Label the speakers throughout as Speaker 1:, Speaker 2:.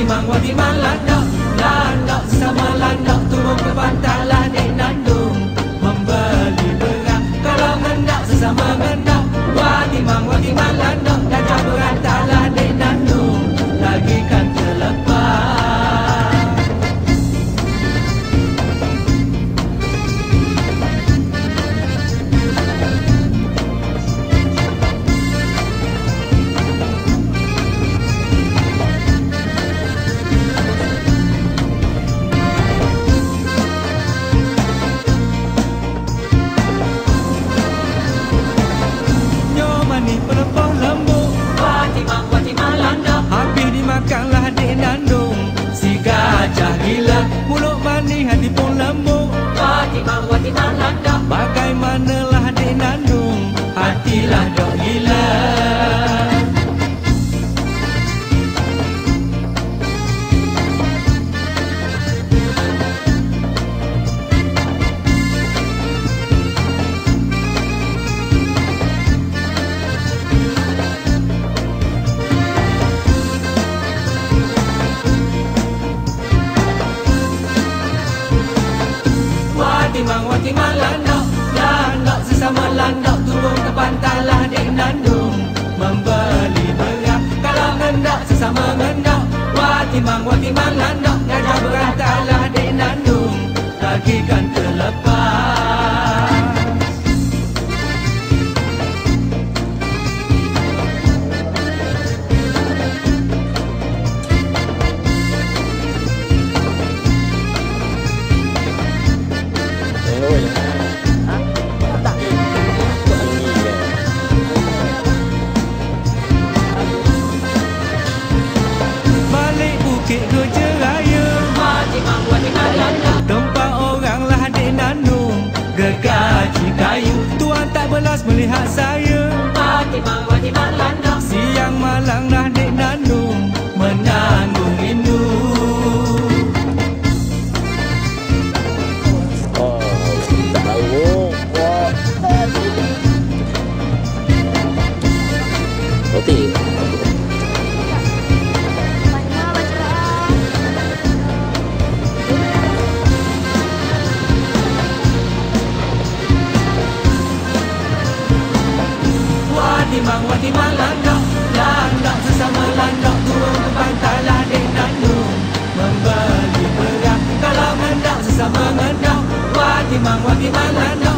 Speaker 1: 我的妈！我的妈！mang, walking man, and melihat saya. Pagi mawati malanda Siang malang dah dek nanu Menanggung rindu
Speaker 2: Okay.
Speaker 1: 忙完的慢慢的。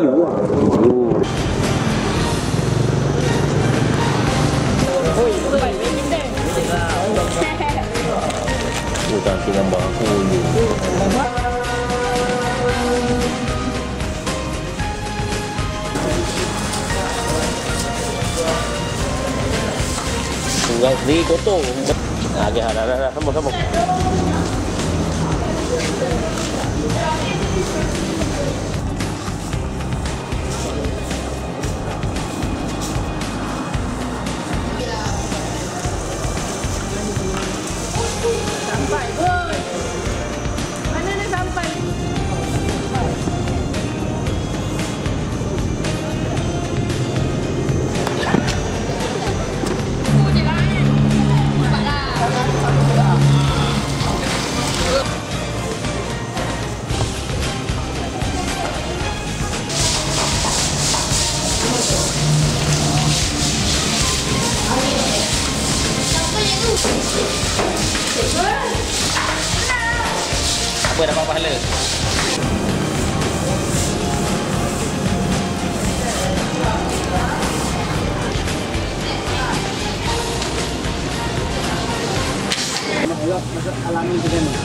Speaker 3: nhiều quá nhiều
Speaker 2: có dengan à? Tunggal sendiri kotor ra ada-ada Sama-sama muy grande.